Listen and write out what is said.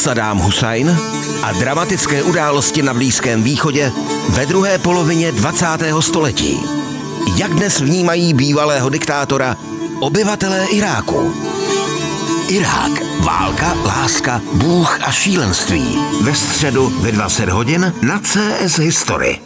Saddám Hussein a dramatické události na Blízkém východě ve druhé polovině 20. století. Jak dnes vnímají bývalého diktátora obyvatelé Iráku? Irák. Válka, láska, Bůh a šílenství. Ve středu ve 20 hodin na CS History.